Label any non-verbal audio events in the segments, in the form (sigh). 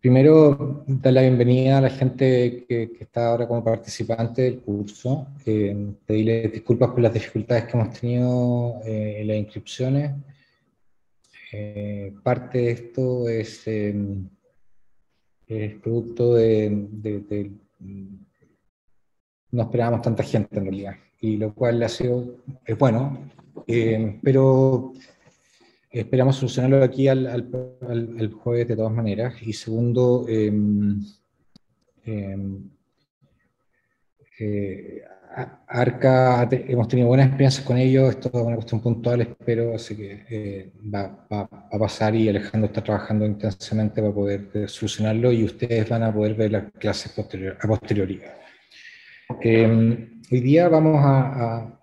Primero, dar la bienvenida a la gente que, está ahora como participante del curso. Eh, pedirles disculpas por las dificultades que hemos tenido eh, en las inscripciones. Eh, parte de esto es, producto de, de, No esperábamos tanta gente en realidad, y lo cual ha sido, es bueno, pero Esperamos solucionarlo aquí al, jueves de todas maneras. Y segundo, em, em, eh, Arca, hemos tenido buenas experiencias con ellos, esto es una cuestión puntual, espero, así que eh, va, a pasar y Alejandro está trabajando intensamente para poder eh, solucionarlo y ustedes van a poder ver las clases posterior, a posteriori. Em, hoy día vamos a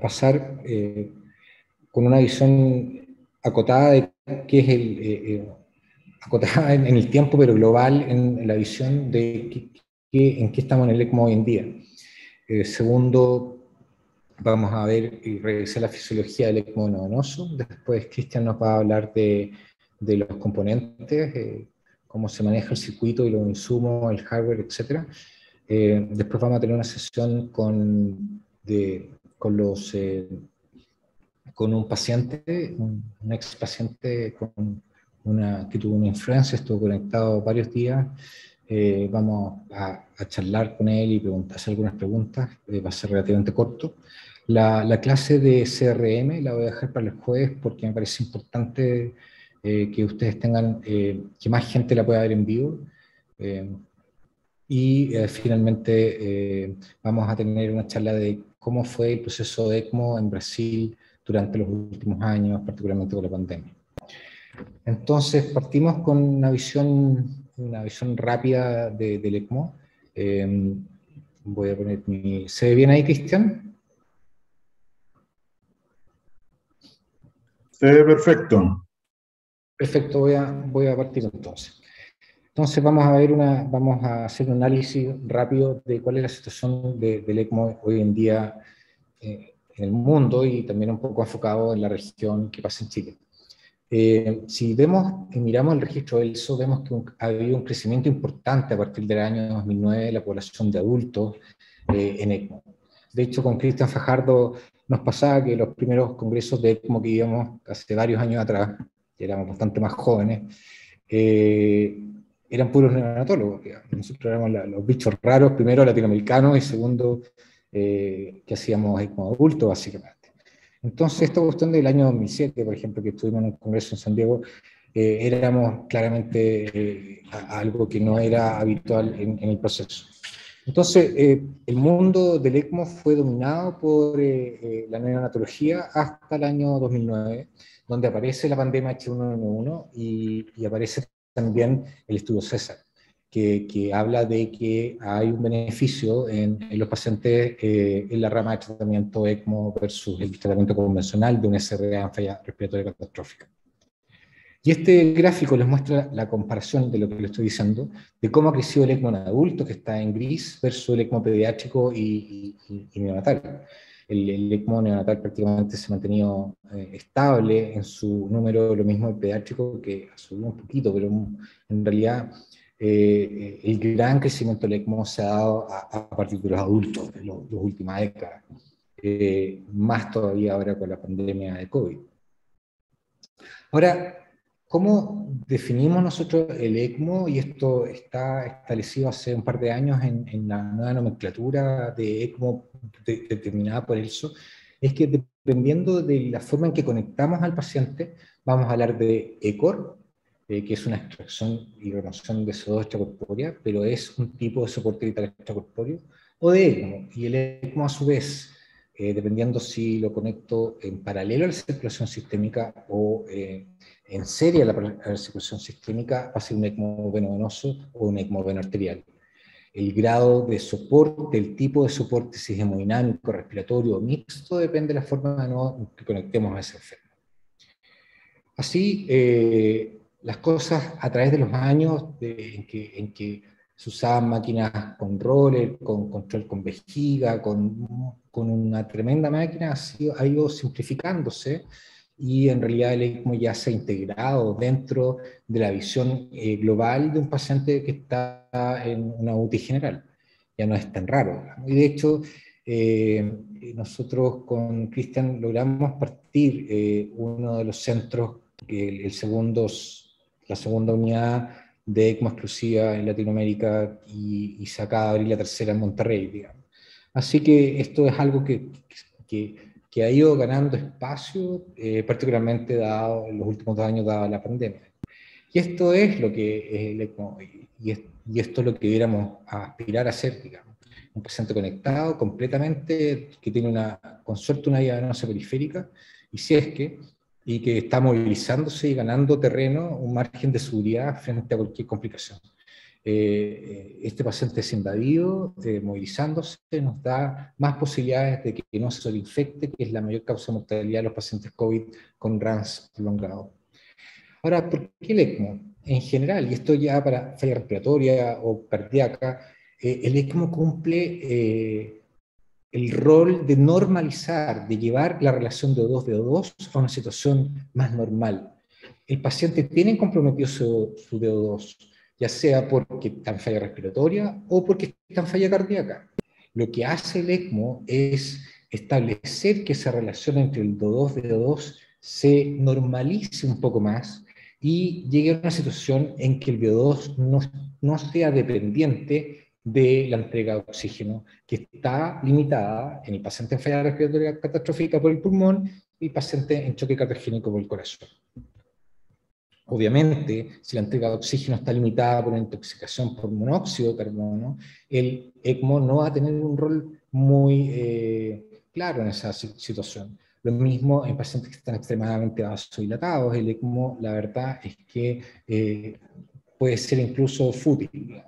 pasar con una visión acotada de qué es el, eh, eh, acotada en, el tiempo, pero global en, la visión de qué, en qué estamos en el ECMO hoy en día. Eh, segundo, vamos a ver y revisar la fisiología del ECMO nodonoso. Después Cristian nos va a hablar de, de los componentes, cómo se maneja el circuito y los insumos, el hardware, etc. después vamos a tener una sesión con, de, con los con un paciente, un, ex paciente con una, que tuvo una influencia, estuvo conectado varios días. Eh, vamos a, charlar con él y preguntar, hacer algunas preguntas, eh, va a ser relativamente corto. La, la, clase de CRM la voy a dejar para el jueves porque me parece importante eh, que ustedes tengan, que más gente la pueda ver en vivo. y finalmente vamos a tener una charla de cómo fue el proceso de ECMO en Brasil durante los últimos años, particularmente con la pandemia. Entonces, partimos con una visión, una visión rápida de, del ECMO. Eh, voy a poner mi... ¿Se ve bien ahí, Cristian? Se ve perfecto. Perfecto, voy a, voy a partir entonces. Entonces vamos a ver una, vamos a hacer un análisis rápido de cuál es la situación del ECMO hoy en día eh, en el mundo y también un poco enfocado en la región que pasa en Chile. Eh, si vemos y miramos el registro ELSO, vemos que ha habido un crecimiento importante a partir del año 2009 de la población de adultos eh, en ECMO. De hecho, con Cristian Fajardo nos pasaba que los primeros congresos de ECMO que íbamos hace varios años atrás, que éramos bastante más jóvenes, eh, eran puros neonatólogos. Nosotros éramos los bichos raros, primero latinoamericanos y segundo eh, que hacíamos ahí como adultos, básicamente. Entonces, esta cuestión del año 2007, por ejemplo, que estuvimos en un congreso en San Diego, eh, éramos claramente eh, algo que no era habitual en, el proceso. Entonces, el mundo del ECMO fue dominado por la neonatología hasta el año 2009, donde aparece la pandemia H1N1 y, y aparece también el estudio César que, habla de que hay un beneficio en, los pacientes eh, en la rama de tratamiento ECMO versus el tratamiento convencional de una SRA en falla respiratoria catastrófica. Y este gráfico les muestra la comparación de lo que les estoy diciendo, de cómo ha crecido el ECMO en adultos, que está en gris, versus el ECMO pediátrico y, neonatal. El, ECMO neonatal prácticamente se ha mantenido eh, estable en su número, lo mismo el pediátrico, que ha subido un poquito, pero en realidad eh, el gran crecimiento del ECMO se ha dado a, partir de los adultos de las últimas décadas, eh, más todavía ahora con la pandemia de COVID. Ahora, ¿cómo definimos nosotros el ECMO? Y esto está establecido hace un par de años en, la nueva nomenclatura de ECMO determinada por ELSO, es que dependiendo de la forma en que conectamos al paciente, vamos a hablar de ECOR, eh, que es una extracción y remoción de CO2 extracorpórea, pero es un tipo de soporte vital extracorpóreo, o de ECMO. Y el ECMO, a su vez, eh, dependiendo si lo conecto en paralelo a la circulación sistémica o eh, en serie a la, circulación sistémica, va a ser un ECMO venovenoso o un ECMO venoarterial. El grado de soporte, el tipo de soporte, si es hemodinámico, respiratorio o mixto, depende de la forma en que conectemos a ese enfermo. Así, las cosas a través de los años en, que, en, que, se usaban máquinas con roller, con control con vejiga, con, con una tremenda máquina, ha, ido simplificándose y en realidad el ECMO ya se ha integrado dentro de la visión eh, global de un paciente que está en una UTI general. Ya no es tan raro. Y de hecho, eh, nosotros con Cristian logramos partir eh, uno de los centros, el, el segundo, la segunda unidad de ECMO exclusiva en Latinoamérica y, y se acaba de abrir la tercera en Monterrey, digamos. Así que esto es algo que, que, que ha ido ganando espacio, eh, particularmente dado en los últimos dos años dada la pandemia. Y esto es lo que es el ECMO, y, y esto es lo que debiéramos aspirar a hacer, digamos. Un paciente conectado completamente, que tiene una, con suerte una diagnosis periférica, y si es que y que está movilizándose y ganando terreno, un margen de seguridad frente a cualquier complicación. Eh, este paciente es invadido, eh, movilizándose, nos da más posibilidades de que no se infecte, que es la mayor causa de mortalidad de los pacientes COVID con RANS prolongado. Ahora, ¿por qué el ECMO? En general, y esto ya para falla respiratoria o cardíaca, eh, el ECMO cumple el rol de normalizar, de llevar la relación de O2 de O2 a una situación más normal. El paciente tiene comprometido su, su DO2, ya sea porque está en falla respiratoria o porque está en falla cardíaca. Lo que hace el ECMO es establecer que esa relación entre el DO2 de O2 se normalice un poco más y llegue a una situación en que el VO2 no, no sea dependiente de la entrega de oxígeno, que está limitada en el paciente en falla respiratoria catastrófica por el pulmón y paciente en choque cardiogénico por el corazón. Obviamente, si la entrega de oxígeno está limitada por una intoxicación por monóxido de carbono, el ECMO no va a tener un rol muy eh, claro en esa situación. Lo mismo en pacientes que están extremadamente vasodilatados, el ECMO, la verdad es que eh, puede ser incluso fútil.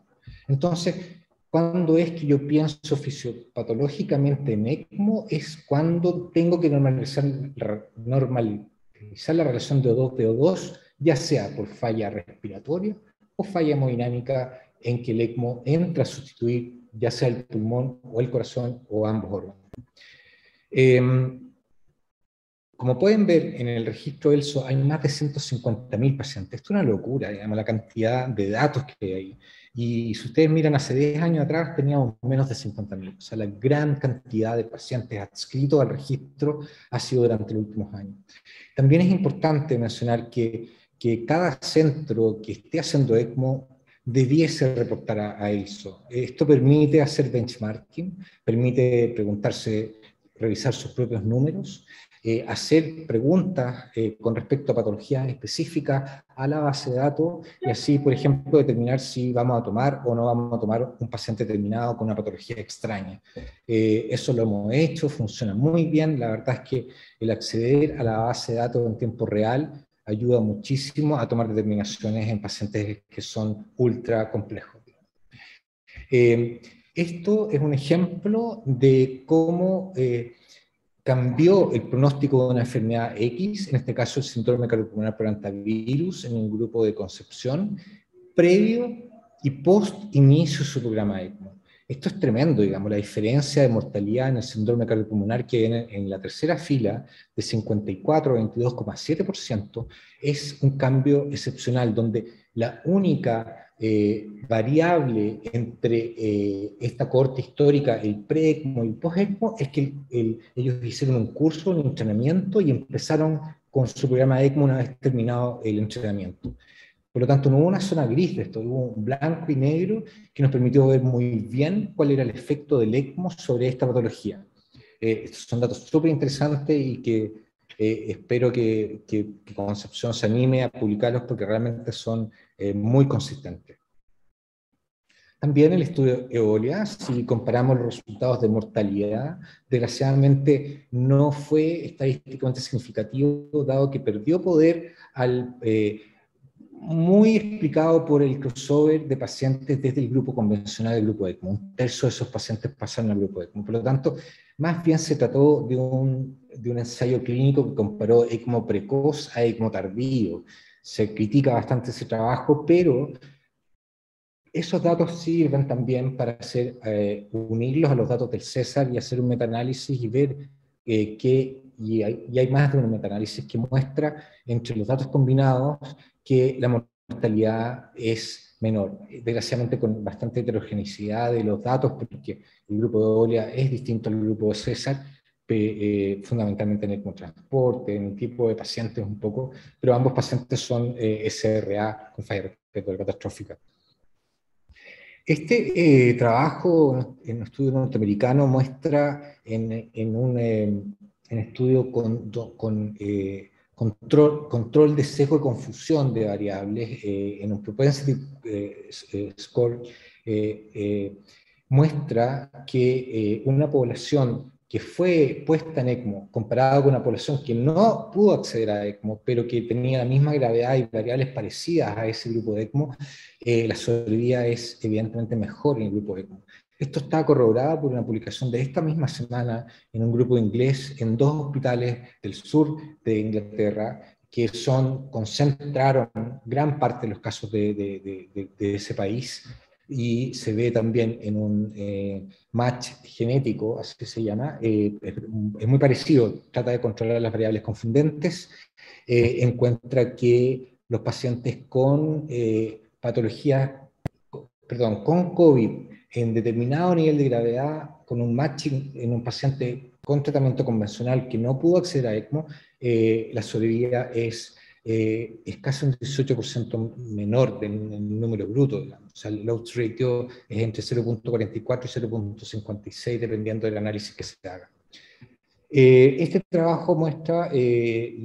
Entonces, cuando es que yo pienso fisiopatológicamente en ECMO es cuando tengo que normalizar, la relación de O2 de O2, ya sea por falla respiratoria o falla hemodinámica en que el ECMO entra a sustituir ya sea el pulmón o el corazón o ambos órganos. Em, como pueden ver en el registro ELSO hay más de 150.000 pacientes. Esto es una locura, digamos, la cantidad de datos que hay. Y si ustedes miran hace 10 años atrás, teníamos menos de 50.000. O sea, la gran cantidad de pacientes adscritos al registro ha sido durante los últimos años. También es importante mencionar que, que cada centro que esté haciendo ECMO debiese reportar a, a ELSO. Esto permite hacer benchmarking, permite preguntarse, revisar sus propios números eh, hacer preguntas eh, con respecto a patologías específicas a la base de datos y así, por ejemplo, determinar si vamos a tomar o no vamos a tomar un paciente determinado con una patología extraña. Eh, eso lo hemos hecho, funciona muy bien. La verdad es que el acceder a la base de datos en tiempo real ayuda muchísimo a tomar determinaciones en pacientes que son ultra complejos. esto es un ejemplo de cómo cambió el pronóstico de una enfermedad X, en este caso el síndrome cardiopulmonar por antivirus, en un grupo de concepción, previo y post inicio de su programa ECMO. Esto es tremendo, digamos, la diferencia de mortalidad en el síndrome cardiopulmonar que viene en la tercera fila de 54 a 22,7% es un cambio excepcional, donde la única eh, variable entre eh, esta corte histórica, el pre-ECMO y el post-ECMO, es que ellos hicieron un curso, un entrenamiento y empezaron con su programa de ECMO una vez terminado el entrenamiento. Por lo tanto, no hubo una zona gris de esto, hubo un blanco y negro que nos permitió ver muy bien cuál era el efecto del ECMO sobre esta patología. Eh, estos son datos súper interesantes y que espero que, que, Concepción se anime a publicarlos porque realmente son eh, muy consistente. También el estudio Eolia, si comparamos los resultados de mortalidad, desgraciadamente no fue estadísticamente significativo, dado que perdió poder al, eh, muy explicado por el crossover de pacientes desde el grupo convencional del grupo ECMO. Un tercio de esos pacientes pasaron al grupo ECMO. Por lo tanto, más bien se trató de un, de un ensayo clínico que comparó ECMO precoz a ECMO tardío. Se critica bastante ese trabajo, pero esos datos sirven también para hacer, eh, unirlos a los datos del César y hacer un metaanálisis y ver eh, qué y, hay, más de un metaanálisis que muestra entre los datos combinados que la mortalidad es menor, desgraciadamente con bastante heterogeneidad de los datos, porque el grupo de Olia es distinto al grupo de César, eh, fundamentalmente en el transporte, en el tipo de pacientes un poco, pero ambos pacientes son eh, SRA con falla respiratoria catastrófica. Este eh, trabajo en un estudio norteamericano muestra en, un estudio con, con control, de sesgo de confusión de variables en un propensity score muestra que una población que fue puesta en ECMO, comparada con una población que no pudo acceder a ECMO, pero que tenía la misma gravedad y variables parecidas a ese grupo de ECMO, eh, la sobrevida es evidentemente mejor en el grupo de ECMO. Esto está corroborado por una publicación de esta misma semana en un grupo inglés en dos hospitales del sur de Inglaterra que son, concentraron gran parte de los casos de ese país y se ve también en un eh, match genético, así se llama, eh, es, muy parecido, trata de controlar las variables confundentes, eh, encuentra que los pacientes con patología, perdón, con COVID en determinado nivel de gravedad, con un matching en un paciente con tratamiento convencional que no pudo acceder a ECMO, la sobrevida es eh, es casi un 18% menor del, número bruto. O sea, el load ratio es entre 0.44 y 0.56, dependiendo del análisis que se haga. Eh, este trabajo muestra eh,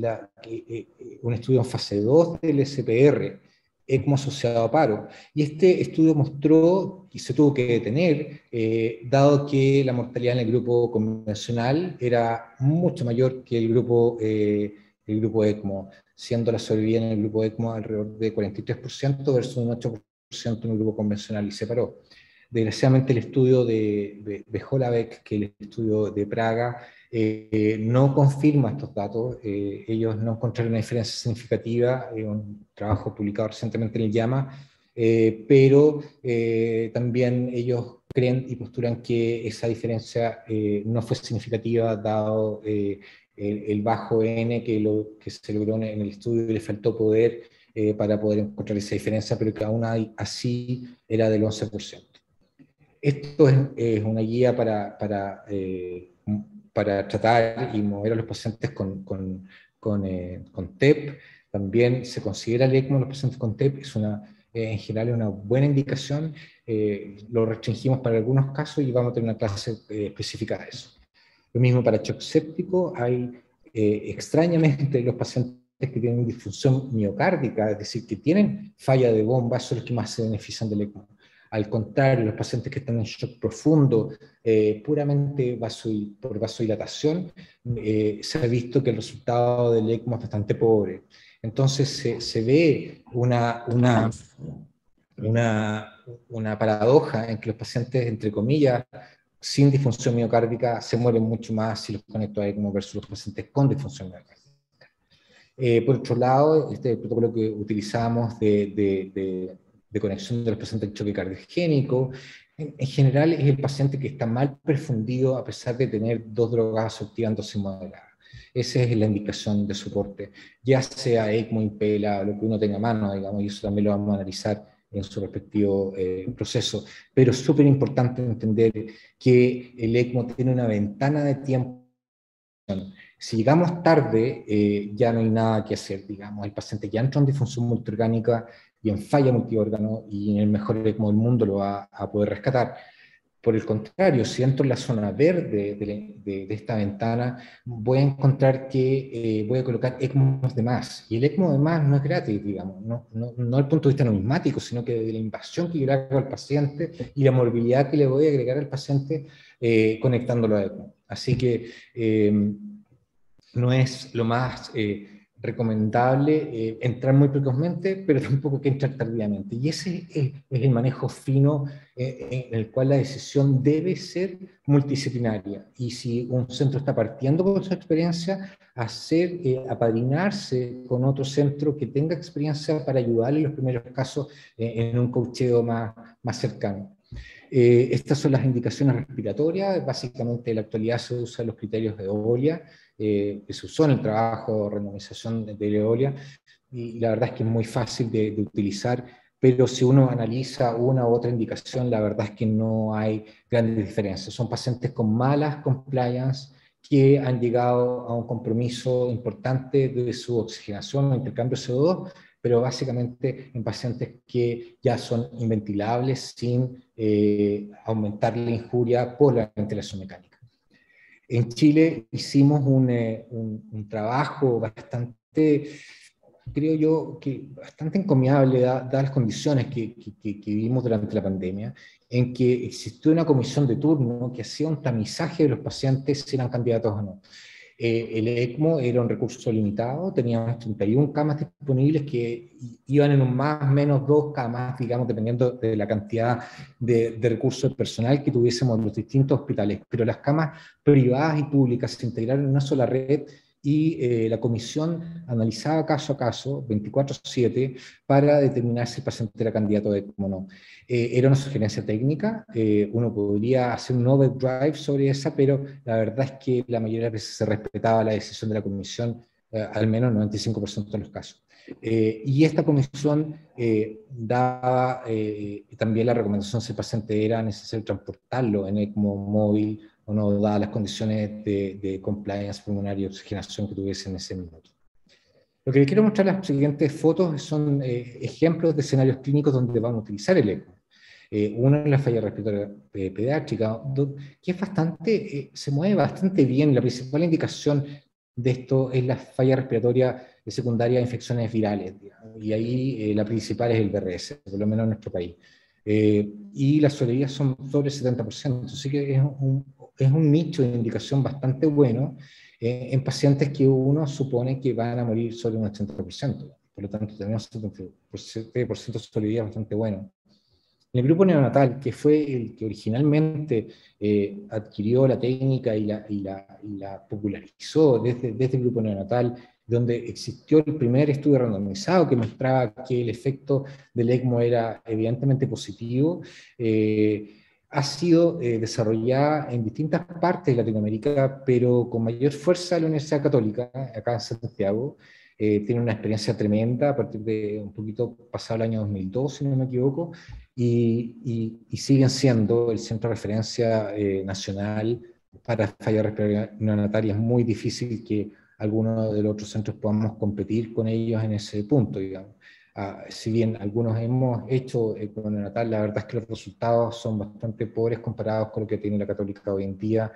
un estudio en fase 2 del SPR, ECMO asociado a paro. Y este estudio mostró, y se tuvo que detener, dado que la mortalidad en el grupo convencional era mucho mayor que el grupo, el grupo ECMO siendo la sobrevida en el grupo ECMO alrededor de 43% versus un 8% en el grupo convencional y se paró. Desgraciadamente el estudio de, de, Holavec, que el estudio de Praga, eh, no confirma estos datos. Eh, ellos no encontraron una diferencia significativa, en un trabajo publicado recientemente en el JAMA, eh, pero también ellos creen y posturan que esa diferencia no fue significativa dado el, bajo N que, lo, que se logró en el estudio y le faltó poder eh, para poder encontrar esa diferencia, pero que aún así era del 11%. Esto es, una guía para, para, eh, para, tratar y mover a los pacientes con, con, con, eh, con TEP. También se considera el ECMO en los pacientes con TEP, es una, en general es una buena indicación. lo restringimos para algunos casos y vamos a tener una clase específica de eso. Lo mismo para shock séptico, hay eh, extrañamente los pacientes que tienen disfunción miocárdica, es decir, que tienen falla de bomba, son los que más se benefician del ECMO. Al contrario, los pacientes que están en shock profundo, eh, puramente por vasodilatación, eh, se ha visto que el resultado del ECMO es bastante pobre. Entonces se, se ve una, una, una, una paradoja en que los pacientes, entre comillas, sin disfunción miocárdica se mueren mucho más si los conecto a ECMO versus los pacientes con disfunción miocárdica. Eh, por otro lado, este protocolo que utilizamos de, de, conexión de los pacientes en choque cardiogénico, en, general es el paciente que está mal perfundido a pesar de tener dos drogas activándose moderadas. Esa es la indicación de soporte, ya sea ECMO, Impela, lo que uno tenga a mano, digamos, y eso también lo vamos a analizar en su respectivo eh, proceso. Pero es súper importante entender que el ECMO tiene una ventana de tiempo. Si llegamos tarde, eh, ya no hay nada que hacer, digamos. El paciente ya entra en disfunción multiorgánica y en falla multiórgano y en el mejor ECMO del mundo lo va a poder rescatar. Por el contrario, si entro en la zona verde de, esta ventana, voy a encontrar que eh, voy a colocar ECMO de más. Y el ECMO de más no es gratis, digamos, no, no el punto de vista numismático, sino que de la invasión que yo hago al paciente y la morbilidad que le voy a agregar al paciente eh, conectándolo a ECMO. Así que eh, no es lo más recomendable eh, entrar muy precozmente, pero (laughs) tampoco que entrar tardíamente. Y ese es, el manejo fino eh, en el cual la decisión debe ser multidisciplinaria. Y si un centro está partiendo con su experiencia, hacer, eh, apadrinarse con otro centro que tenga experiencia para ayudarle en los primeros casos en un cocheo más, más cercano. estas son las indicaciones respiratorias. Básicamente, en la actualidad se usan los criterios de OLIA, que se usó en el trabajo de randomización de Leolia, y la verdad es que es muy fácil de, de utilizar pero si uno analiza una u otra indicación, la verdad es que no hay grandes diferencias. Son pacientes con malas compliance que han llegado a un compromiso importante de su oxigenación o intercambio CO2, pero básicamente en pacientes que ya son inventilables sin eh, aumentar la injuria por la ventilación mecánica. En Chile hicimos un, eh, un, un trabajo bastante creo yo, que bastante encomiable, dadas las condiciones que, que, vivimos durante la pandemia, en que existió una comisión de turno que hacía un tamizaje de los pacientes si eran candidatos o no. Eh, el ECMO era un recurso limitado, teníamos 31 camas disponibles que iban en un más o menos dos camas, digamos, dependiendo de la cantidad de, de recursos personal que tuviésemos en los distintos hospitales. Pero las camas privadas y públicas se integraron en una sola red y eh, la comisión analizaba caso a caso, 24-7, para determinar si el paciente era candidato de o no. Eh, era una sugerencia técnica, eh, uno podría hacer un overdrive sobre esa, pero la verdad es que la mayoría de las veces se respetaba la decisión de la comisión, al menos 95% de los casos. y esta comisión daba también la recomendación si el paciente era necesario transportarlo en ECMO móvil o no, dadas las condiciones de, compliance pulmonar y oxigenación que tuviese en ese minuto. Lo que les quiero mostrar las siguientes fotos son eh, ejemplos de escenarios clínicos donde vamos a utilizar el ECMO. Eh, uno es la falla respiratoria eh, pediátrica, que es bastante, se mueve bastante bien. La principal indicación de esto es la falla respiratoria secundaria de infecciones virales, y ahí la principal es el BRS, por lo menos en nuestro país. y las sobrevidas son sobre el 70%, así que es un, es un nicho de indicación bastante bueno eh, en pacientes que uno supone que van a morir sobre un 80%. Por lo tanto, tenemos un 70% de solidaridad bastante bueno. En el grupo neonatal, que fue el que originalmente eh, adquirió la técnica y la, y la, y la popularizó desde, desde, el grupo neonatal, donde existió el primer estudio randomizado que mostraba que el efecto del ECMO era evidentemente positivo, eh, ha sido eh, desarrollada en distintas partes de Latinoamérica, pero con mayor fuerza la Universidad Católica, acá en Santiago, eh, tiene una experiencia tremenda a partir de un poquito pasado el año 2002, si no me equivoco, y, y, siguen siendo el centro de referencia eh, nacional para falla respiratoria neonataria. Es muy difícil que alguno de los otros centros podamos competir con ellos en ese punto, digamos. Ah, si bien algunos hemos hecho eh, natal, la verdad es que los resultados son bastante pobres comparados con lo que tiene la católica hoy en día,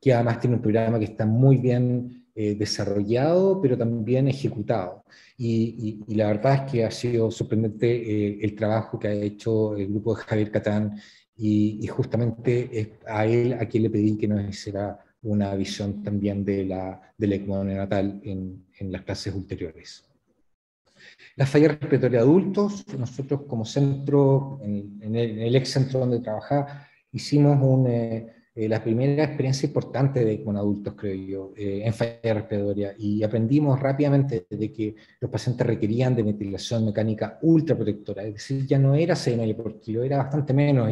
que además tiene un programa que está muy bien eh, desarrollado, pero también ejecutado. Y, la verdad es que ha sido sorprendente eh, el trabajo que ha hecho el grupo de Javier Catán, y, justamente a él a quien le pedí que nos hiciera una visión también de la, ECMO neonatal en, en las clases ulteriores. La falla respiratoria de adultos, nosotros como centro, en, el, ex centro donde trabajaba, hicimos un, eh, eh, la primera experiencia importante de, con adultos, creo yo, eh, en falla respiratoria, y aprendimos rápidamente de que los pacientes requerían de ventilación mecánica ultraprotectora, es decir, ya no era 6,5 por kilo, era bastante menos,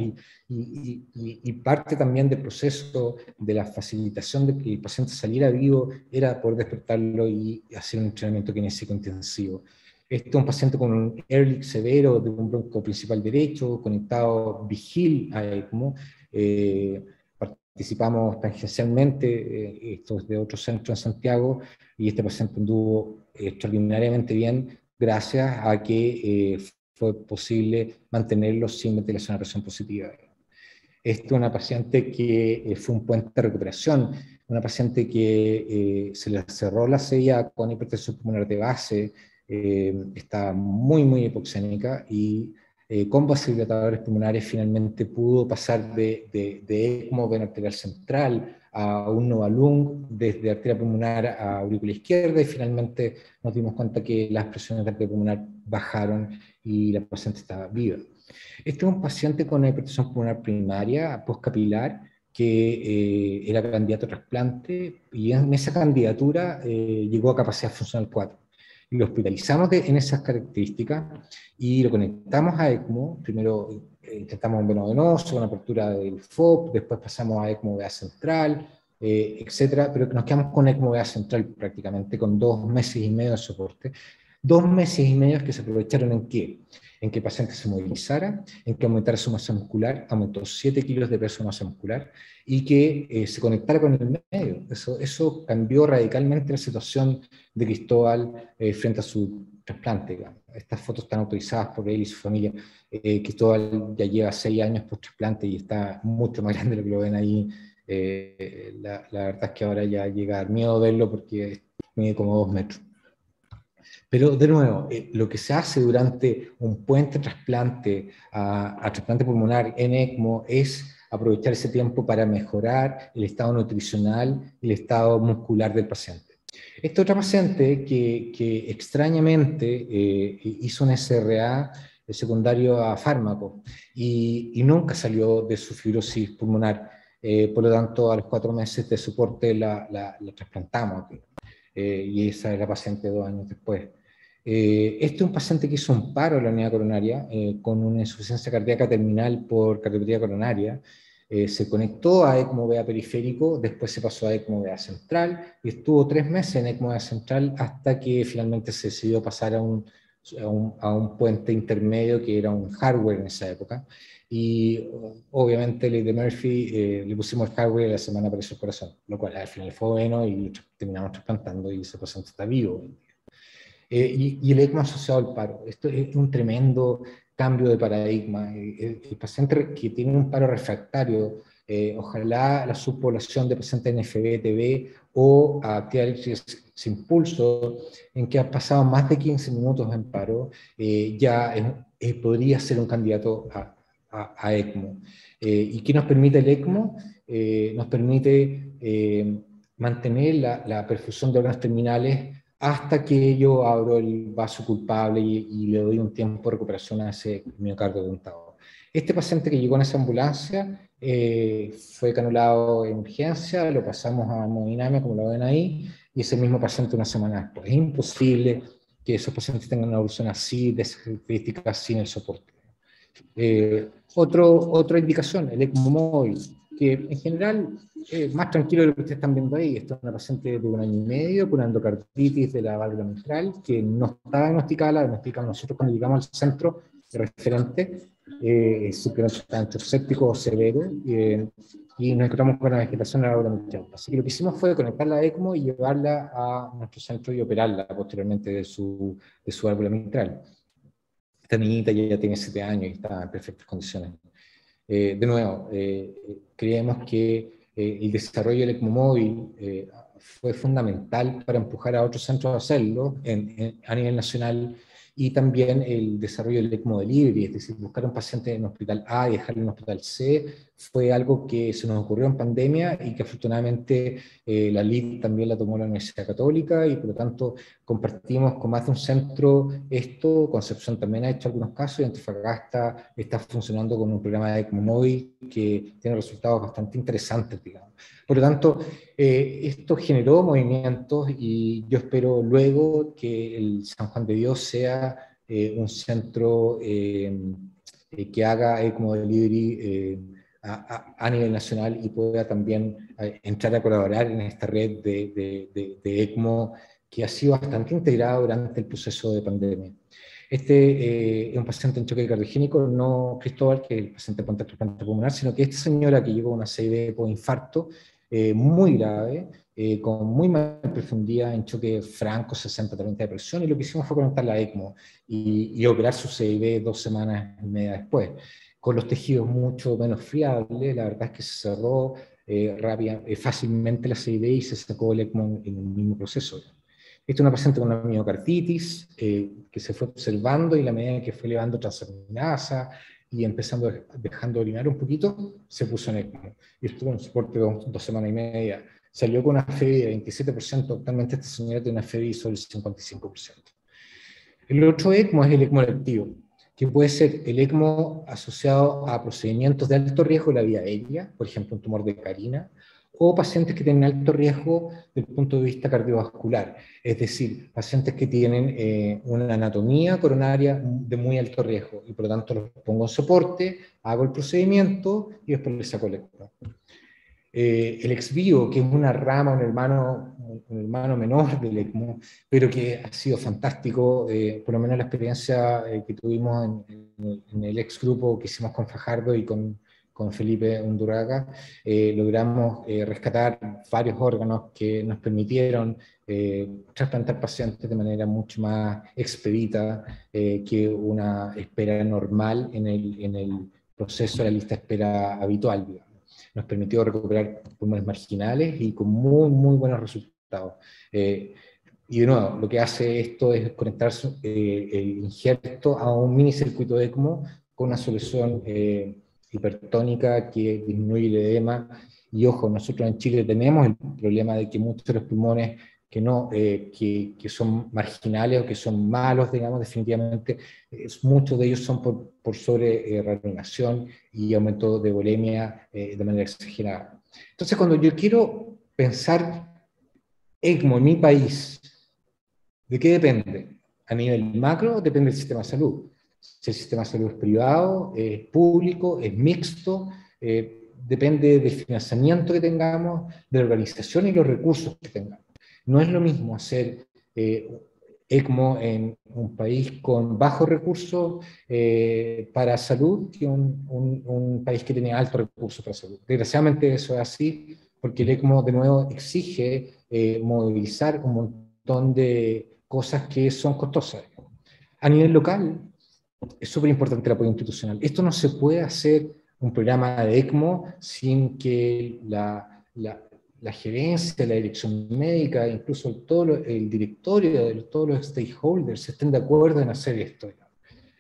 y, parte también del proceso de la facilitación de que el paciente saliera vivo era poder despertarlo y hacer un entrenamiento kinésico intensivo. Este es un paciente con un ERLIC severo de un bronco principal derecho, conectado vigil a ECMO. Eh, participamos tangencialmente, eh, esto es de otro centro en Santiago, y este paciente anduvo extraordinariamente bien gracias a que eh, fue posible mantenerlo sin ventilación a presión positiva. Esta es una paciente que fue un puente de recuperación, una paciente que se le cerró la sella con hipertensión pulmonar de base, eh, está muy, muy hipoxémica y eh, con vasodilatadores pulmonares finalmente pudo pasar de, de, de ECMO vena arterial central a un Novalung desde arteria pulmonar a aurícula izquierda y finalmente nos dimos cuenta que las presiones de arteria pulmonar bajaron y la paciente estaba viva. Este es un paciente con hipertensión pulmonar primaria, postcapilar, que eh, era candidato a trasplante y en esa candidatura llegó a capacidad funcional 4 lo hospitalizamos en esas características y lo conectamos a ECMO. Primero eh, intentamos un veno venoso, con apertura del FOP, después pasamos a ECMO vea central, eh, etcétera, pero nos quedamos con ECMO vea central prácticamente, con dos meses y medio de soporte. Dos meses y medio que se aprovecharon en qué? En que el paciente se movilizara, en que aumentara su masa muscular, aumentó 7 kilos de peso de masa muscular y que eh, se conectara con el medio. Eso, eso cambió radicalmente la situación de Cristóbal eh, frente a su trasplante. Estas fotos están autorizadas por él y su familia. Eh, Cristóbal ya lleva 6 años post trasplante y está mucho más grande de lo que lo ven ahí. La, la, verdad es que ahora ya llega a dar miedo verlo porque mide como 2 metros. Pero de nuevo, eh, lo que se hace durante un puente trasplante a, trasplante pulmonar en ECMO es aprovechar ese tiempo para mejorar el estado nutricional y el estado muscular del paciente. Esta otra paciente que, que extrañamente eh, hizo un SRA secundario a fármaco y, y, nunca salió de su fibrosis pulmonar. Eh, por lo tanto, a los cuatro meses de soporte la, la, trasplantamos. Y esa es la paciente dos años después. Eh, este es un paciente que hizo un paro en la unidad coronaria eh, con una insuficiencia cardíaca terminal por cardiopatía coronaria. Eh, se conectó a ECMO vea periférico, después se pasó a ECMO vea central y estuvo tres meses en ECMO vea central hasta que finalmente se decidió pasar a un, a un, puente intermedio que era un hardware en esa época. Y obviamente de Murphy le pusimos el hardware y la semana apareció el corazón, lo cual al final fue bueno y terminamos trasplantando y ese paciente está vivo. Eh, y, el ECMO asociado al paro. Esto es un tremendo cambio de paradigma. El, paciente que tiene un paro refractario, eh, ojalá la subpoblación de pacientes NFB, TB o actividad sin pulso, en que ha pasado más de 15 minutos en paro, eh, ya podría ser un candidato a, a, ECMO. ¿Y qué nos permite el ECMO? nos permite mantener la, la perfusión de órganos terminales hasta que yo abro el vaso culpable y, le doy un tiempo de recuperación a ese miocardio dentado. Este paciente que llegó en esa ambulancia eh, fue canulado en urgencia, lo pasamos a hemodinamia, como lo ven ahí, y ese mismo paciente una semana después. Es imposible que esos pacientes tengan una evolución así, de esas características, sin el soporte. Eh, otro, otra indicación, el ECMO móvil que en general es más tranquilo de lo que ustedes están viendo ahí. Esto es una paciente de un año y medio con endocarditis de la válvula mitral que no estaba diagnosticada, la diagnosticamos nosotros cuando llegamos al centro de referente, eh, está severo eh, y nos encontramos con la vegetación de la válvula mitral. Así que lo que hicimos fue conectarla a ECMO y llevarla a nuestro centro y operarla posteriormente de su, de su válvula mitral. Esta niñita ya tiene 7 años y está en perfectas condiciones. Eh, de nuevo, eh, creemos que eh, el desarrollo del ECMO móvil fue fundamental para empujar a otros centros a hacerlo a nivel nacional y también el desarrollo del ECMO delivery, es decir, buscar un paciente en hospital A y dejarlo en hospital C, fue algo que se nos ocurrió en pandemia y que afortunadamente eh, la LID también la tomó la Universidad Católica y por lo tanto compartimos con más de un centro esto, Concepción también ha hecho algunos casos y Antofagasta está funcionando con un programa de ECMO móvil que tiene resultados bastante interesantes, digamos. Por lo tanto, eh, esto generó movimientos y yo espero luego que el San Juan de Dios sea eh, un centro que haga ECMO delivery a, nivel nacional y pueda también eh, entrar a colaborar en esta red de, de, ECMO que ha sido bastante integrada durante el proceso de pandemia. Este eh, es un paciente en choque cardiogénico, no Cristóbal, que es el paciente con trasplante pulmonar, sino que esta señora que llegó a una CID por infarto eh, muy grave, con muy mala profundidad en choque franco, 60-30 de presión, y lo que hicimos fue conectarla a ECMO y, y operar su CID dos semanas y media después con los tejidos mucho menos fiables, la verdad es que se cerró eh, eh fácilmente la CID y se sacó el ECMO en, el mismo proceso. Esta es una paciente con una miocarditis eh, que se fue observando y la medida que fue elevando transaminasa y empezando dejando orinar un poquito, se puso en ECMO. Y estuvo en soporte dos, dos semanas y media. Salió con una FEBI de 27%, actualmente esta señora tiene una FEBI sobre el 55%. El otro ECMO es el ECMO electivo que puede ser el ECMO asociado a procedimientos de alto riesgo de la vía aérea, por ejemplo, un tumor de carina, o pacientes que tienen alto riesgo desde el punto de vista cardiovascular, es decir, pacientes que tienen eh, una anatomía coronaria de muy alto riesgo y por lo tanto los pongo en soporte, hago el procedimiento y después les saco el ECMO. eh, el Exbio, que es una rama, un hermano, un hermano menor del ECMO, pero que ha sido fantástico, eh, por lo menos la experiencia que tuvimos en, en, el ex grupo que hicimos con Fajardo y con, con Felipe Unduraga, logramos rescatar varios órganos que nos permitieron trasplantar pacientes de manera mucho más expedita que una espera normal en el, en el proceso de la lista de espera habitual. Nos permitió recuperar pulmones marginales y con muy, muy buenos resultados. Eh, y de nuevo, lo que hace esto es conectar eh, el injerto a un mini circuito ECMO con una solución eh, hipertónica que disminuye el edema. Y ojo, nosotros en Chile tenemos el problema de que muchos de los pulmones que, no, eh, que, que, son marginales o que son malos, digamos, definitivamente, es, muchos de ellos son por, por sobre eh, y aumento de bulimia eh, de manera exagerada. Entonces, cuando yo quiero pensar ECMO en mi país, ¿de qué depende? A nivel macro, depende del sistema de salud. Si el sistema de salud es privado, es público, es mixto, eh, depende del financiamiento que tengamos, de la organización y los recursos que tengamos. No es lo mismo hacer eh, ECMO en un país con bajos recursos eh, para salud que un, un, país que tiene altos recursos para salud. Desgraciadamente eso es así porque el ECMO de nuevo exige eh, movilizar un montón de cosas que son costosas. A nivel local es súper importante el apoyo institucional. Esto no se puede hacer un programa de ECMO sin que la, la la gerencia, la dirección médica, incluso todo el directorio, todos los stakeholders estén de acuerdo en hacer esto.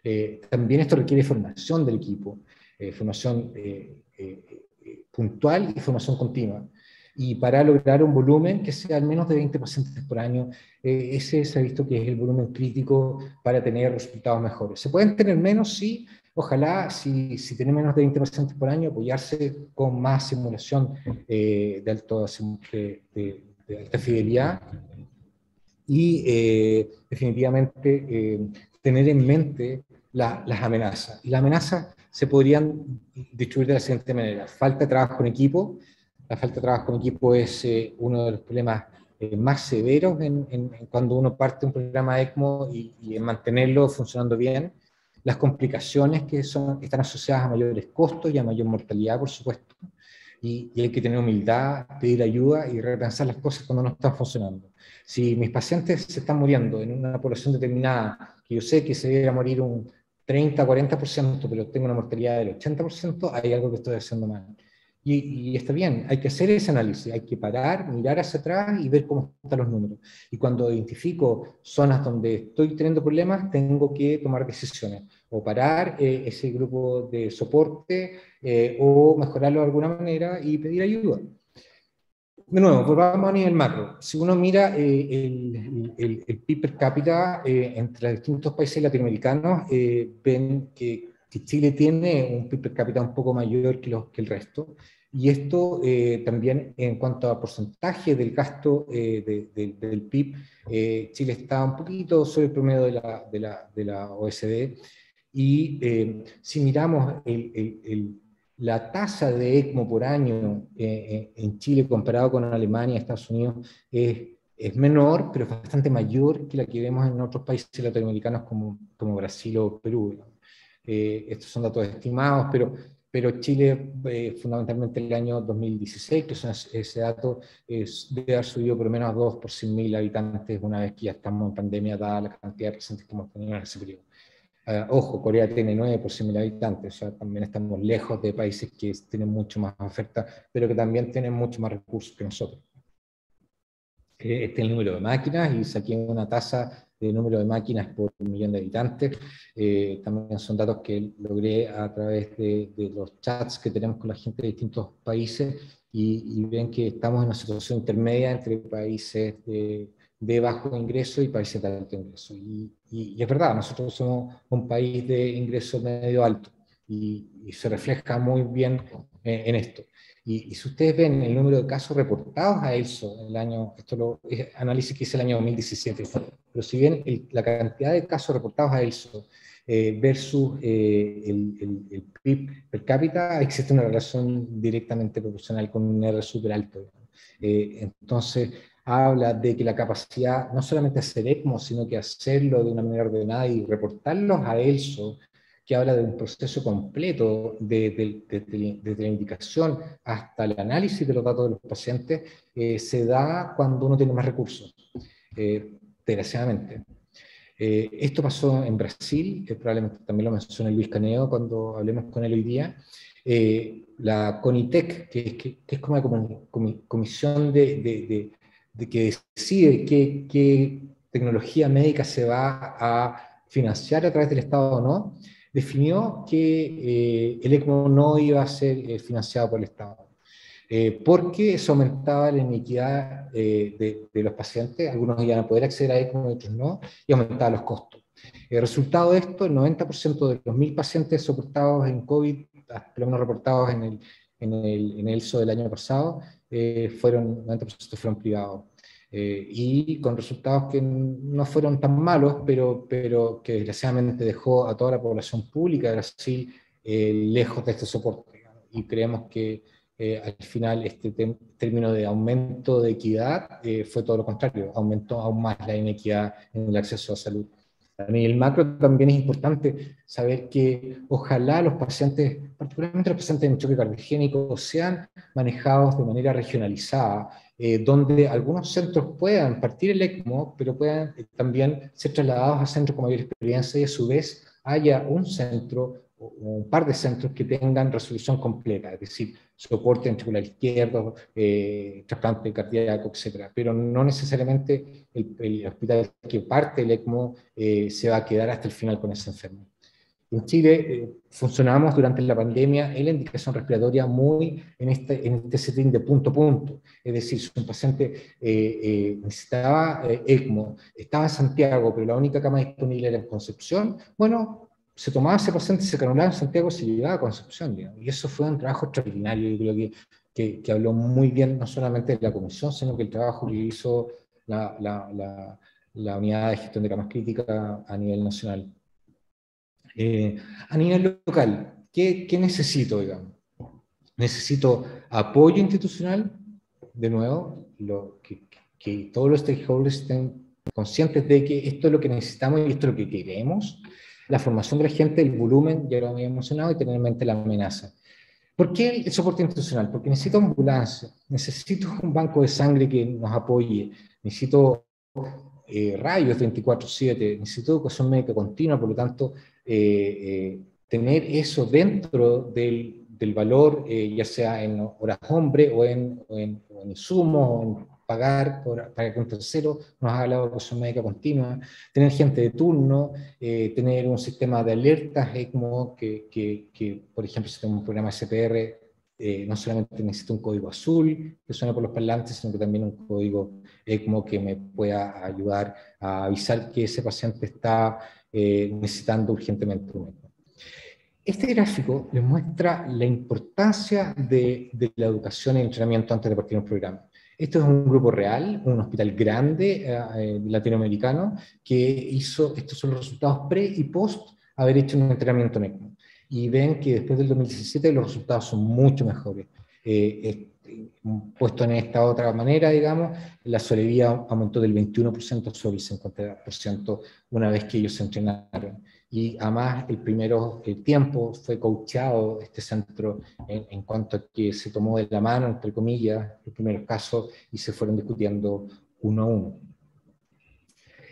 Eh, también esto requiere formación del equipo, eh, formación eh, puntual y formación continua. Y para lograr un volumen que sea al menos de 20 pacientes por año, ese se ha visto que es el volumen crítico para tener resultados mejores. ¿Se pueden tener menos? Sí, Ojalá, si, si tiene menos de 20 pacientes por año, apoyarse con más simulación eh, de, alto, de, alta fidelidad y eh, definitivamente eh, tener en mente las amenazas. Y las amenazas se podrían distribuir de la siguiente manera. Falta de trabajo en equipo. La falta de trabajo en equipo es uno de los problemas más severos en, cuando uno parte un programa ECMO y, y en mantenerlo funcionando bien las complicaciones que son, están asociadas a mayores costos y a mayor mortalidad, por supuesto. Y, hay que tener humildad, pedir ayuda y repensar las cosas cuando no están funcionando. Si mis pacientes se están muriendo en una población determinada, que yo sé que se debe morir un 30, 40%, pero tengo una mortalidad del 80%, hay algo que estoy haciendo mal. Y, está bien, hay que hacer ese análisis, hay que parar, mirar hacia atrás y ver cómo están los números. Y cuando identifico zonas donde estoy teniendo problemas, tengo que tomar decisiones, o parar eh, ese grupo de soporte, eh, o mejorarlo de alguna manera y pedir ayuda. De nuevo, volvamos a nivel macro. Si uno mira eh, el, el, el, PIB per cápita entre los distintos países latinoamericanos, ven que que Chile tiene un PIB per cápita un poco mayor que, que el resto, y esto eh, también en cuanto a porcentaje del gasto eh, del PIB, eh, Chile está un poquito sobre el promedio de la, de la, de la OSD, y si miramos el, el, la tasa de ECMO por año en Chile comparado con Alemania Estados Unidos es, es menor, pero es bastante mayor que la que vemos en otros países latinoamericanos como, como Brasil o Perú. Eh, estos son datos estimados, pero, pero Chile, eh, fundamentalmente el año 2016, que ese dato es, debe haber subido por lo menos a 2 por 100.000 habitantes una vez que ya estamos en pandemia, dada la cantidad de pacientes que hemos tenido en ese periodo. Uh, ojo, Corea tiene 9 por 100.000 habitantes, o sea, también estamos lejos de países que tienen mucho más oferta, pero que también tienen mucho más recursos que nosotros. Este es el número de máquinas y saqué una tasa de número de máquinas por un millón de habitantes. Eh, también son datos que logré a través de, los chats que tenemos con la gente de distintos países y, ven que estamos en una situación intermedia entre países de, bajo ingreso y países de alto ingreso. Y, es verdad, nosotros somos un país de ingreso medio alto y, se refleja muy bien en esto. Y, si ustedes ven el número de casos reportados a ELSO, el año, esto lo análisis que hice el año 2017, pero si bien la cantidad de casos reportados a ELSO eh, versus eh, el, el, PIB per cápita, existe una relación directamente proporcional con un R súper alto. Eh, entonces, habla de que la capacidad no solamente hacer ECMO, sino que hacerlo de una manera ordenada y reportarlos a ELSO que habla de un proceso completo desde de, la indicación hasta el análisis de los datos de los pacientes, eh, se da cuando uno tiene más recursos, eh, desgraciadamente. Eh, esto pasó en Brasil, que probablemente también lo mencionó Luis Caneo cuando hablemos con él hoy día. la CONITEC, que es, que, es como una comisión de, que decide qué, qué tecnología médica se va a financiar a través del Estado o no, definió que eh, el ECMO no iba a ser eh, financiado por el Estado, eh, porque eso aumentaba la inequidad de, los pacientes, algunos iban a poder acceder a ECMO otros no, y aumentaba los costos. El resultado de esto, el 90% de los mil pacientes soportados en COVID, por lo menos reportados en el, en el, en el ELSO del año pasado, fueron, 90% fueron privados. Eh, y con resultados que no fueron tan malos, pero, pero que desgraciadamente dejó a toda la población pública de Brasil eh, lejos de este soporte. Y creemos que eh, al final este término de aumento de equidad fue todo lo contrario, aumentó aún más la inequidad en el acceso a salud. A el macro también es importante saber que ojalá los pacientes, particularmente los pacientes en choque cardiogénico, sean manejados de manera regionalizada eh, donde algunos centros puedan partir el ECMO, pero puedan eh, también ser trasladados a centros con mayor experiencia y a su vez haya un centro un par de centros que tengan resolución completa, es decir, soporte ventricular izquierdo, eh, trasplante cardíaco, etc. Pero no necesariamente el, hospital que parte el ECMO se va a quedar hasta el final con ese enfermo. En Chile eh, funcionamos durante la pandemia en la indicación respiratoria muy en este, en este setting de punto a punto. Es decir, si un paciente eh, eh, necesitaba ECMO, estaba en Santiago, pero la única cama disponible era en Concepción, bueno, se tomaba ese paciente, se canulaba en Santiago y se llevaba a Concepción. Y eso fue un trabajo extraordinario, yo creo que, que, que, habló muy bien no solamente de la comisión, sino que el trabajo que hizo la, la, la, la unidad de gestión de camas críticas a nivel nacional. Eh, a nivel local, ¿qué, necesito, digamos? Necesito apoyo institucional, de nuevo, lo, que, que, todos los stakeholders estén conscientes de que esto es lo que necesitamos y esto es lo que queremos. La formación de la gente, el volumen, ya lo había mencionado, y tener en mente la amenaza. ¿Por qué el soporte institucional? Porque necesito ambulancia, necesito un banco de sangre que nos apoye, necesito eh, rayos 24/7, necesito educación médica continua, por lo tanto, eh, eh, tener eso dentro del, del valor, eh, ya sea en horas hombre o en, o en, o en o en pagar para que un tercero nos haga la educación médica continua, tener gente de turno, tener un sistema de alertas ECMO que, que, que, por ejemplo, si tenemos un programa SPR, no solamente necesita un código azul que suena por los parlantes, sino que también un código ECMO que me pueda ayudar a avisar que ese paciente está eh, necesitando urgentemente un ECMO. Este gráfico les muestra la importancia de, la educación y el entrenamiento antes de partir un programa. Esto es un grupo real, un hospital grande eh, eh, latinoamericano que hizo, estos son los resultados pre y post haber hecho un entrenamiento en ECMO. Y ven que después del 2017 los resultados son mucho mejores. puesto en esta otra manera, digamos, la sobrevida aumentó del 21% sobre el 50% una vez que ellos se entrenaron. Y además el primero el tiempo fue coachado este centro en, cuanto a que se tomó de la mano, entre comillas, los primeros casos y se fueron discutiendo uno a uno.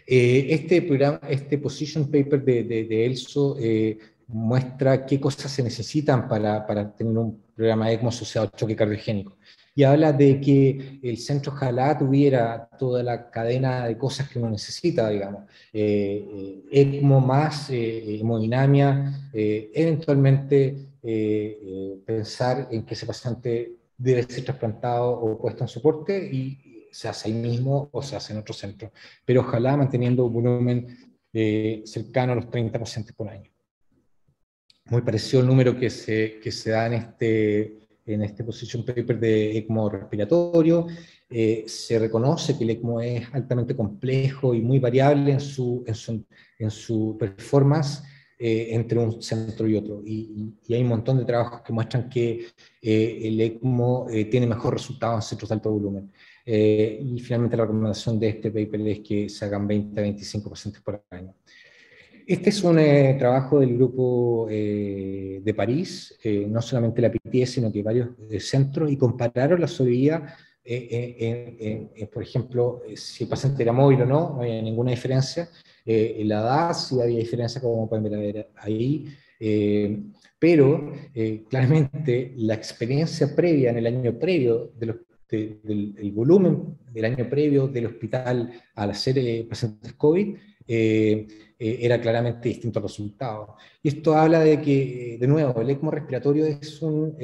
Eh, este programa, este position paper de, de, ELSO eh, muestra qué cosas se necesitan para, para tener un programa ECMO asociado al choque cardiogénico y habla de que el centro ojalá tuviera toda la cadena de cosas que uno necesita, digamos, eh, eh ECMO más eh, hemodinamia, eh, eventualmente pensar en que ese paciente debe ser trasplantado o puesto en soporte y se hace ahí mismo o se hace en otro centro, pero ojalá manteniendo un volumen cercano a los 30 pacientes por año. Muy parecido al número que se, que se da en este en este position paper de ECMO respiratorio. Eh, se reconoce que el ECMO es altamente complejo y muy variable en su, en su, en su performance eh, entre un centro y otro. Y, hay un montón de trabajos que muestran que eh, el ECMO tiene mejor resultado en centros de alto volumen. y finalmente la recomendación de este paper es que se hagan 20 a 25 pacientes por año. Este es un trabajo del grupo de París, no solamente la PITE, sino que varios centros, y compararon la sobrevida por ejemplo, si el paciente era móvil o no, no había ninguna diferencia. Eh, en la edad sí había diferencia, como pueden ver ahí. Eh, pero eh, claramente la experiencia previa en el año previo de los, del el volumen del año previo del hospital al hacer pacientes COVID era claramente distinto al resultado. Y esto habla de que, de nuevo, el ECMO respiratorio es un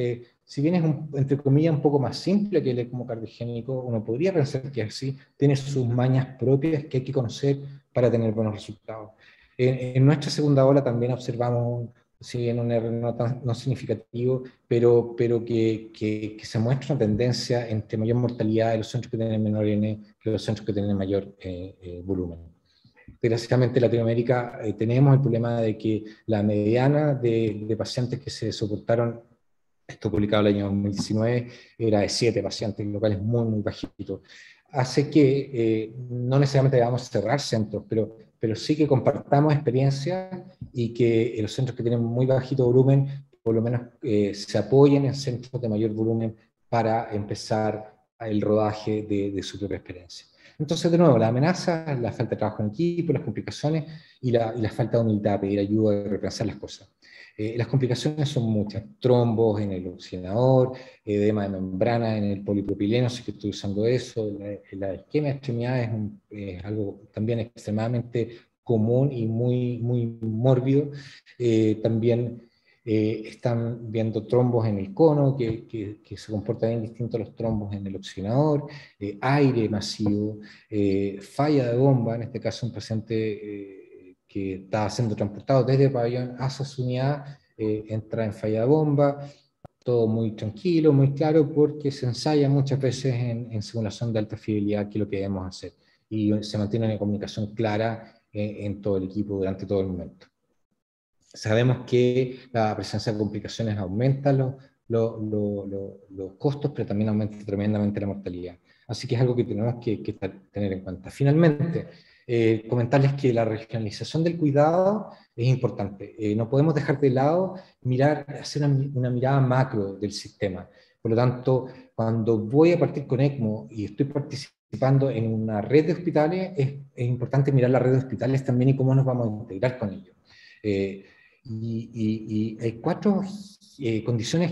si bien es, entre comillas, un poco más simple que el ECMO cardiogénico, uno podría pensar que así tiene sus mañas propias que hay que conocer para tener buenos resultados. En, nuestra segunda ola también observamos, si bien un error no, no significativo, pero, pero que, que, se muestra una tendencia entre mayor mortalidad de los centros que tienen menor N que los centros que tienen mayor eh, eh, volumen. Desgraciadamente en Latinoamérica eh, tenemos el problema de que la mediana de, de pacientes que se soportaron esto publicado el año 2019, era de 7 pacientes, lo cual es muy, muy bajito. Hace que eh, no necesariamente debamos cerrar centros, pero, pero sí que compartamos experiencias y que los centros que tienen muy bajito volumen, por lo menos eh, se apoyen en centros de mayor volumen para empezar el rodaje de, de su propia experiencia. Entonces, de nuevo, la amenaza, la falta de trabajo en equipo, las complicaciones y la, y la falta de humildad, pedir ayuda y repensar las cosas. Eh, las complicaciones son muchas, trombos en el oxinador, edema de membrana en el polipropileno, si que estoy usando eso, la, la isquemia de extremidades es, algo también extremadamente común y muy, muy mórbido. Eh, también eh, están viendo trombos en el cono, que, que, se comportan bien distinto a los trombos en el oxinador, aire masivo, falla de bomba, en este caso un paciente que está siendo transportado desde el pabellón hacia su unidad, eh, entra en falla de bomba, todo muy tranquilo, muy claro, porque se ensaya muchas veces en, simulación de alta fidelidad, que es lo que debemos hacer, y se mantiene una comunicación clara eh, en todo el equipo durante todo el momento. Sabemos que la presencia de complicaciones aumenta los, costos, pero también aumenta tremendamente la mortalidad. Así que es algo que tenemos que, que tener en cuenta. Finalmente, eh, comentarles que la regionalización del cuidado es importante. Eh, no podemos dejar de lado mirar, hacer una, mirada macro del sistema. Por lo tanto, cuando voy a partir con ECMO y estoy participando en una red de hospitales, es, importante mirar la red de hospitales también y cómo nos vamos a integrar con ellos. Eh, y, hay cuatro condiciones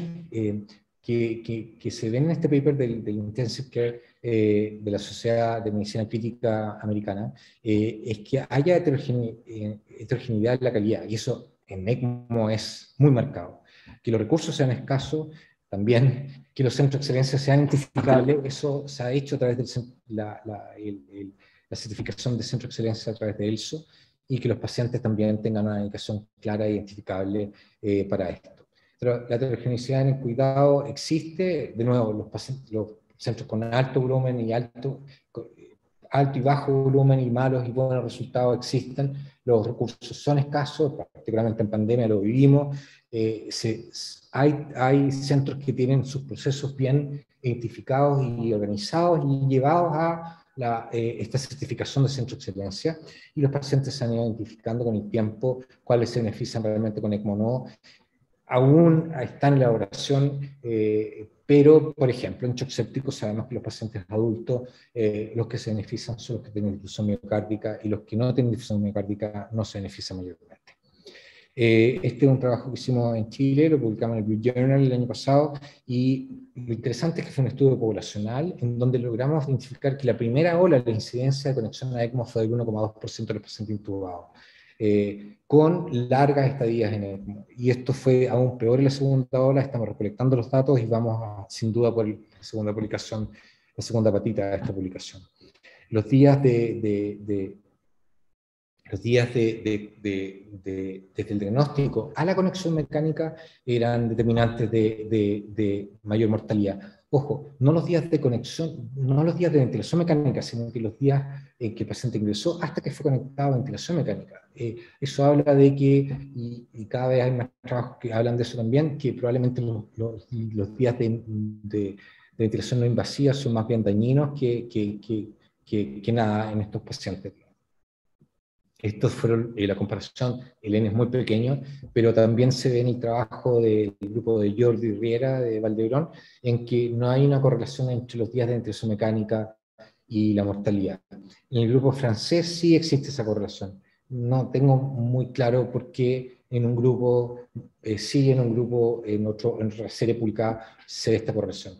que, que, se ven en este paper del, del Intensive Care eh, de la Sociedad de Medicina Crítica Americana eh, es que haya eh, heterogeneidad en la calidad, y eso en ECMO es muy marcado. Que los recursos sean escasos, también que los centros de excelencia sean identificables, eso se ha hecho a través de la, la, la, certificación de centro de excelencia a través de ELSO, y que los pacientes también tengan una indicación clara e identificable para esto. Pero la heterogeneidad en el cuidado existe, de nuevo, los pacientes, los centros con alto volumen y alto, alto y bajo volumen y malos y buenos resultados existen, los recursos son escasos, particularmente en pandemia lo vivimos, eh, hay, hay centros que tienen sus procesos bien identificados y organizados y llevados a la, eh, esta certificación de centro de excelencia y los pacientes se han ido identificando con el tiempo cuáles se benefician realmente con ECMO no. Aún está en elaboración eh, pero, por ejemplo, en shock séptico sabemos que los pacientes adultos, eh, los que se benefician son los que tienen difusión miocárdica y los que no tienen difusión miocárdica no se benefician mayormente. Eh, este es un trabajo que hicimos en Chile, lo publicamos en el Blue Journal el año pasado, y lo interesante es que fue un estudio poblacional en donde logramos identificar que la primera ola de incidencia de conexión a ECMO fue del 1,2% de los pacientes intubados. Eh, con largas estadías en ECMO. Y esto fue aún peor en la segunda ola, estamos recolectando los datos y vamos sin duda por la segunda publicación, la segunda patita de esta publicación. Los días de, los días de, desde el diagnóstico a la conexión mecánica eran determinantes de, mayor mortalidad. Ojo, no los días de conexión, no los días de ventilación mecánica, sino que los días en que el paciente ingresó hasta que fue conectado a ventilación mecánica. Eh, eso habla de que, y, cada vez hay más trabajos que hablan de eso también, que probablemente los, los, días de, ventilación no invasiva son más bien dañinos que, que, que nada en estos pacientes. Esto fueron eh, la comparación, el N es muy pequeño, pero también se ve en el trabajo del grupo de Jordi Riera de Valdebrón, en que no hay una correlación entre los días de ventilación mecánica y la mortalidad. En el grupo francés sí existe esa correlación. No tengo muy claro por qué en un grupo eh, sí, en un grupo, en otro, en otra serie publicada se ve esta correlación.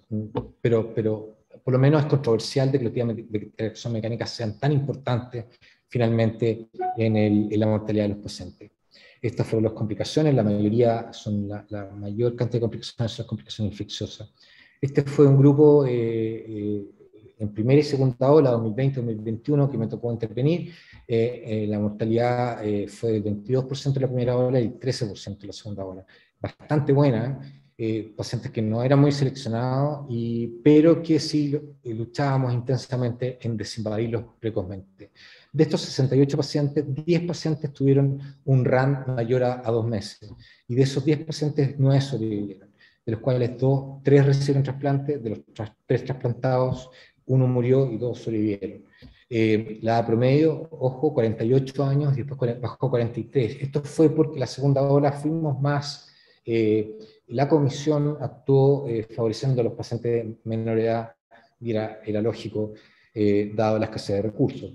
Pero, pero por lo menos es controversial de que los días de ventilación mecánica sean tan importantes finalmente en, el, en la mortalidad de los pacientes. Estas fueron las complicaciones, la mayoría son la, mayor cantidad de complicaciones son complicaciones infecciosas. Este fue un grupo eh, eh, en primera y segunda ola, 2020-2021, que me tocó intervenir. Eh, la mortalidad fue del 22% de la primera ola y el 13% de la segunda ola. Bastante buena, pacientes que no eran muy seleccionados, y, pero que sí luchábamos intensamente en desinvadirlos precozmente. De estos 68 pacientes, 10 pacientes tuvieron un RAN mayor a, dos meses. Y de esos 10 pacientes, 9 sobrevivieron, de los cuales dos, 3 recibieron trasplante, de los 3 trasplantados, uno murió y dos sobrevivieron. Eh, la promedio, ojo, 48 años y después bajó 43. Esto fue porque la segunda ola fuimos más, eh, la comisión actuó eh, favoreciendo a los pacientes de menor edad, y era, era lógico, dado la escasez de recursos.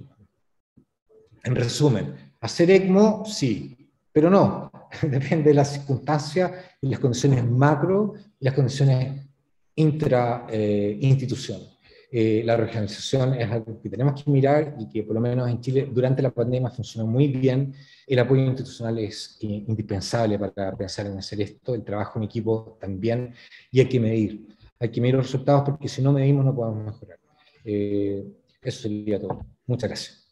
En resumen, hacer ECMO sí, pero no. (laughs) Depende de las circunstancias y las condiciones macro y las condiciones intra-institución. Eh, eh, la regionalización es algo que tenemos que mirar y que por lo menos en Chile durante la pandemia funcionó muy bien. El apoyo institucional es indispensable para pensar en hacer esto, el trabajo en equipo también, y hay que medir. Hay que medir los resultados porque si no medimos no podemos mejorar. Eh, eso sería todo. Muchas gracias.